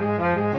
Música